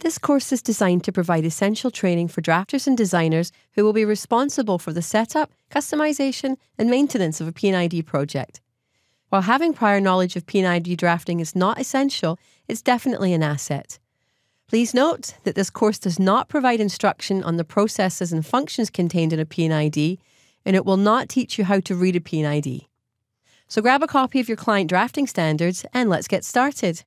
This course is designed to provide essential training for drafters and designers who will be responsible for the setup, customization, and maintenance of a P&ID project. While having prior knowledge of P&ID drafting is not essential, it's definitely an asset. Please note that this course does not provide instruction on the processes and functions contained in a P&ID, and it will not teach you how to read a P&ID. So grab a copy of your client drafting standards and let's get started.